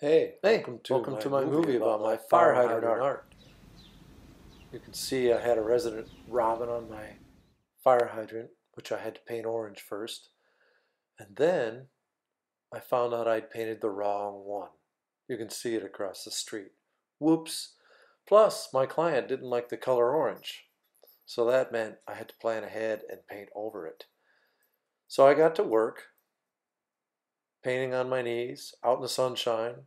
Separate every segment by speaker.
Speaker 1: Hey,
Speaker 2: Hey,
Speaker 1: welcome to,
Speaker 2: welcome
Speaker 1: my,
Speaker 2: to my
Speaker 1: movie,
Speaker 2: movie
Speaker 1: about,
Speaker 2: about
Speaker 1: my
Speaker 2: fire
Speaker 1: hydrant
Speaker 2: hydrant
Speaker 1: art. You can see I had a resident robin on my fire hydrant, which I had to paint orange first. And then I found out I'd painted the wrong one. You can see it across the street. Whoops. Plus, my client didn't like the color orange. So that meant I had to plan ahead and paint over it. So I got to work, painting on my knees, out in the sunshine,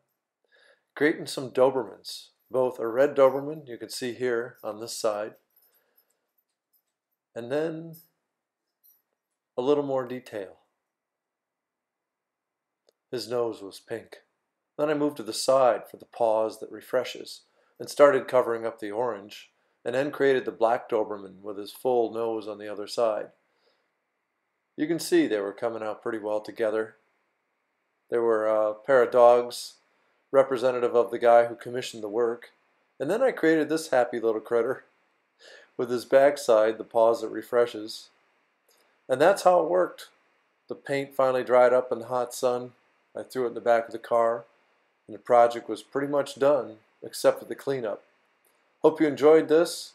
Speaker 1: creating some Dobermans. Both a red Doberman, you can see here on this side, and then a little more detail. His nose was pink. Then I moved to the side for the pause that refreshes and started covering up the orange, and then created the black Doberman with his full nose on the other side. You can see they were coming out pretty well together. There were a pair of dogs, representative of the guy who commissioned the work, and then I created this happy little critter with his backside, the paws that refreshes. And that's how it worked. The paint finally dried up in the hot sun. I threw it in the back of the car, and the project was pretty much done, except for the cleanup. Hope you enjoyed this.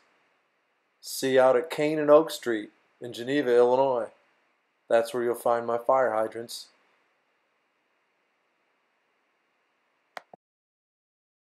Speaker 1: See you out at Kane and Oak Street in Geneva, Illinois. That's where you'll find my fire hydrants.